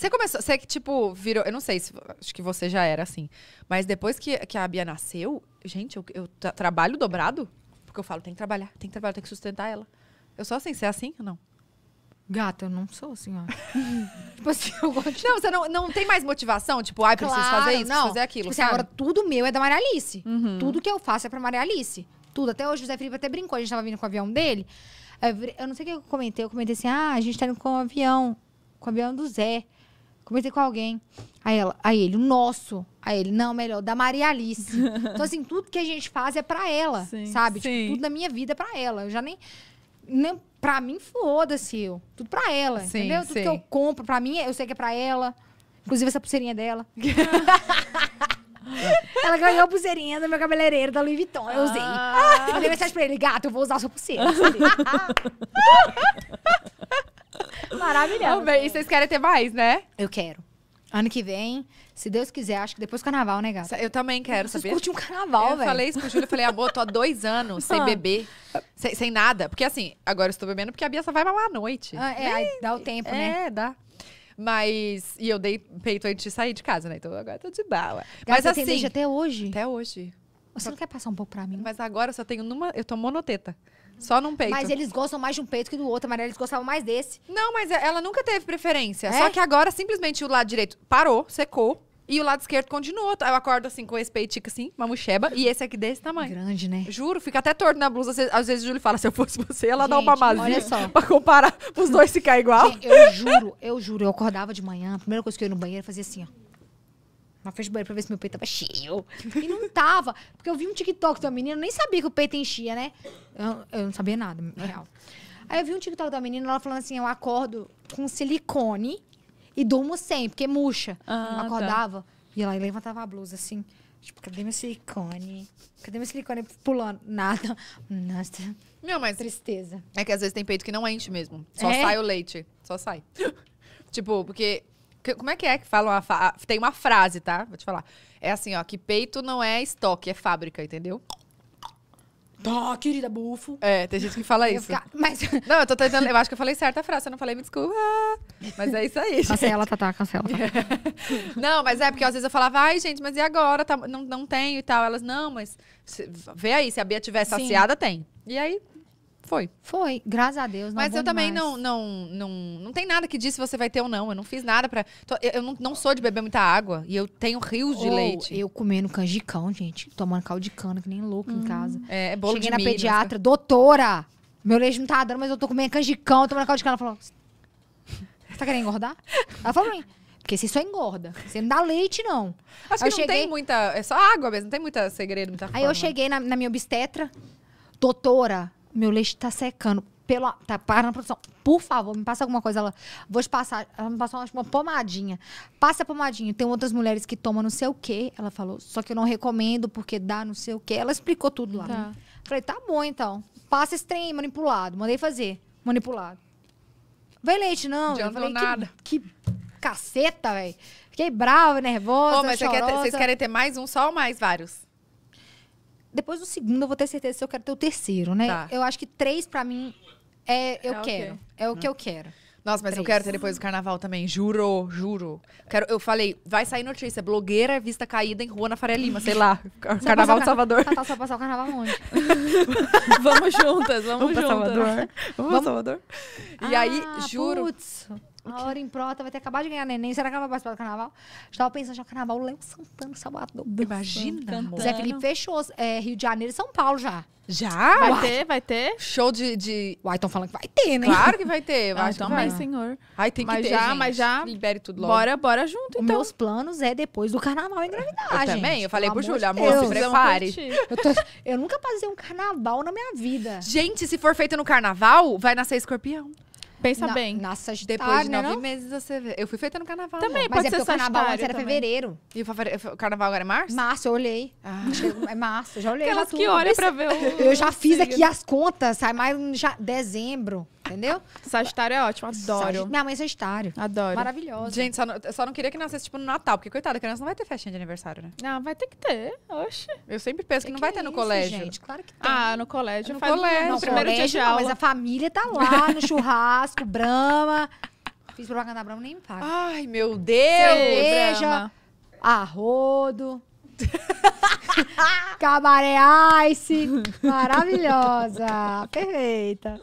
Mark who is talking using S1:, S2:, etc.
S1: Você começou, você que, tipo, virou. Eu não sei se. Acho que você já era assim. Mas depois que, que a Bia nasceu, gente, eu, eu tra- trabalho dobrado. Porque eu falo, tem que trabalhar, tem que trabalhar, tem que sustentar ela. Eu sou assim, você é assim ou não?
S2: Gata, eu não sou assim, ó. tipo assim, eu gosto.
S1: Não, você não, não tem mais motivação, tipo, ai, preciso
S2: Claro,
S1: fazer isso,
S2: não.
S1: fazer aquilo.
S2: Tipo assim, agora tudo meu é da Maria Alice.
S1: Uhum.
S2: Tudo que eu faço é pra Maria Alice. Tudo. Até hoje o Zé Felipe até brincou. A gente tava vindo com o avião dele. Eu não sei o que eu comentei. Eu comentei assim: ah, a gente tá indo com o avião. Com o avião do Zé. Comentei com alguém. Aí, ela, aí ele, o nosso. Aí ele, não, melhor, da Maria Alice. então, assim, tudo que a gente faz é pra ela,
S3: Sim.
S2: sabe?
S1: Sim.
S2: Tipo, tudo da minha vida é pra ela. Eu já nem. nem pra mim, foda-se eu. Tudo pra ela,
S1: Sim,
S2: entendeu? Tudo que eu compro, pra mim, eu sei que é pra ela. Inclusive, essa pulseirinha é dela. Ela ganhou a pulseirinha do meu cabeleireiro da Louis Vuitton. Eu usei.
S1: Ah.
S2: Mandei mensagem pra ele, gato, eu vou usar a sua pulseira. Maravilhoso.
S1: Amei. E vocês querem ter mais, né?
S2: Eu quero. Ano que vem, se Deus quiser, acho que depois do carnaval, né, gato?
S1: Eu também quero,
S2: Vocês
S1: sabia?
S2: curtem um carnaval,
S1: eu
S2: velho.
S1: falei isso pro Júlio, eu falei, amor, tô há dois anos sem
S2: Ah.
S1: beber, sem, sem nada. Porque assim, agora eu estou bebendo porque a Bia só vai mamar à noite.
S2: Ah, é, aí dá o tempo, né?
S1: É, dá. Mas, e eu dei peito antes de sair de casa, né? Então agora tô de bala. Mas
S2: você tem
S1: assim,
S2: desde até hoje.
S1: até hoje.
S2: Você não quer passar um pouco pra mim?
S1: Mas agora eu só tenho numa, eu tô monoteta. Só num peito.
S2: Mas eles gostam mais de um peito que do outro. A Maria, eles gostavam mais desse.
S1: Não, mas ela nunca teve preferência.
S2: É?
S1: Só que agora simplesmente o lado direito parou, secou. E o lado esquerdo continuou. Eu acordo assim com esse peitinho assim, uma mocheba. E esse aqui desse tamanho.
S2: Grande, né?
S1: Juro, fica até torto na blusa. Às vezes- o Júlio fala, se eu fosse você, ela dá uma mazinha
S2: olha só.
S1: pra comparar os dois ficar igual.
S2: Gente, Eu juro, eu juro. Eu acordava de manhã, a primeira coisa que eu ia no banheiro, eu fazia assim, ó. Na frente do banheiro pra ver se meu peito tava cheio. E não tava. Porque eu vi um TikTok de uma menina, eu nem sabia que o peito enchia, né? Eu, eu não sabia nada, na real. Aí eu vi um TikTok da menina, ela falando assim, eu acordo com silicone e durmo sem, porque murcha.
S3: Ah,
S2: eu
S3: tá.
S2: acordava, lá e levantava a blusa assim. Tipo, cadê meu silicone? Cadê meu silicone pulando? Nada. Nossa,
S1: Não, mas
S2: tristeza.
S1: é que às vezes tem peito que não enche mesmo. Só
S2: É?
S1: sai o leite. Só sai. tipo, porque... que- Como é que é que falam? a fa- Tem uma frase, tá? Vou te falar. É assim, ó, que peito não é estoque, é fábrica, entendeu?
S2: Tá, querida, bufo.
S1: É, tem gente que fala isso.
S2: ficar- Mas...
S1: Não, eu tô tentando. Eu acho que eu falei certa frase, eu não falei, me desculpa. Mas é isso aí. gente.
S2: Cancela, Tatá, cancela.
S1: Não, mas é porque às vezes eu falava, ai, gente, mas e agora? Tá- não, não tenho e tal. Elas, não, mas vê aí, se a Bia tiver
S2: Sim.
S1: saciada, tem. E aí, foi.
S2: Foi, graças a Deus.
S1: Mas eu também
S2: demais.
S1: não, não, não. Não tem nada que diz se você vai ter ou não. Eu não fiz nada pra. tô- eu eu não, não sou de beber muita água. E eu tenho rios de
S2: Ou
S1: leite.
S2: Eu comendo canjicão, gente. Tomando caldo de cana, que nem louco em casa.
S1: É, é bolo
S2: Cheguei na
S1: milho,
S2: pediatra, doutora, meu leite não tá dando, mas eu tô comendo canjicão, tomando caldo de cana. Ela falou, você tá querendo engordar? Ela falou pra mim, porque você só engorda. Você não dá leite, não.
S1: Acho
S2: Aí
S1: que não tem
S2: cheguei-
S1: muita. É só água mesmo, não tem muita segredo, muita
S2: Aí
S1: forma.
S2: eu cheguei na, na minha obstetra, doutora, meu leite tá secando. Pela, tá parando a produção. Por favor, me passa alguma coisa. Ela, vou te passar. Ela me passou uma pomadinha. Passa a pomadinha. Tem outras mulheres que tomam não sei o quê. Ela falou, só que eu não recomendo porque dá não sei o quê. Ela explicou tudo lá.
S3: Tá.
S2: Falei, tá bom então. Passa esse trem aí, manipulado. Mandei fazer. Manipulado. Vem leite, não.
S1: Adiantou
S2: falei,
S1: nada.
S2: Que, que caceta, velho. Fiquei brava, nervosa.
S1: Ô, mas você quer ter- vocês querem ter mais um só ou mais vários?
S2: Depois do segundo, eu vou ter certeza se eu quero ter o terceiro, né?
S1: Tá.
S2: Eu acho que três, pra mim, é eu
S3: É
S2: quero. É o que eu quero.
S1: Nossa, mas eu
S2: Três.
S1: quero ter depois do carnaval também, juro, juro. Quero, eu falei, vai sair notícia, blogueira vista caída em rua na Faria Lima, sei lá,
S2: Você
S1: carnaval de Salvador.
S2: vai passar o carnaval onde?
S3: Vamos juntas, vamos,
S1: Vamos pra
S3: juntas.
S1: Salvador. Vamos pra Salvador. E aí,
S2: Ah,
S1: juro.
S2: Putz, a hora em prota vai ter acabado de ganhar neném. Será que ela vai participar do carnaval? Estava pensando já carnaval Léo Santana, Salvador.
S1: Imagina,
S3: cantando.
S1: amor.
S2: Zé Felipe fechou é, Rio de Janeiro e São Paulo já.
S1: Já?
S3: Vai ter, vai ter?
S1: Show de, de-
S2: Uai, estão falando que vai ter, né?
S1: Claro que vai ter.
S3: Ah,
S1: que
S3: também,
S1: vai.
S3: senhor.
S1: Ai, tem que
S3: Mas
S1: ter,
S3: já,
S1: gente.
S3: mas já-
S1: Libere tudo logo.
S3: Bora, bora junto,
S2: Os
S3: então.
S2: meus planos é depois do carnaval engravidar,
S1: Eu
S2: gente.
S1: também, eu falei pro Júlio, amor, se prepare.
S2: Eu, tô- eu nunca passei um carnaval na minha vida.
S1: Gente, se for feito no carnaval, vai nascer escorpião.
S3: Pensa
S2: Na-
S3: bem.
S2: Sagitário,
S1: Depois de
S2: né,
S1: nove
S2: não?
S1: meses você vê. Eu fui feita no carnaval.
S3: Também,
S1: amor.
S2: Mas
S3: pode
S2: é porque o carnaval antes era
S3: também.
S2: fevereiro.
S1: E o carnaval agora é março?
S2: Março, eu olhei.
S1: Ah.
S2: Que É março, já olhei. já
S3: Aquelas que
S2: tudo.
S3: olham pra ver o...
S2: Eu já fiz aqui as contas, sai mais ja- dezembro, entendeu?
S3: Sagitário é ótimo, adoro.
S2: Sagi- Minha mãe é Sagitário.
S3: Adoro.
S2: Maravilhosa.
S1: Gente, só não, eu só não queria que nascesse, tipo, no Natal. Porque, coitada, a criança não vai ter festinha de aniversário, né?
S3: Ah, vai ter que ter. Oxe.
S1: Eu sempre penso que, não vai ter no
S2: isso,
S1: colégio.
S2: Gente, claro que tem.
S3: Ah, no colégio.
S1: No
S3: faz
S1: colégio.
S3: No
S2: não,
S3: primeiro dia
S2: colégio
S3: de
S2: não,
S3: aula.
S2: mas a família tá lá no churrasco, brama. Fiz propaganda da Brahma, nem me paga.
S1: Ai, meu Deus!
S2: Cerveja. Arrodo. Cabaré Ice. Maravilhosa. Perfeita.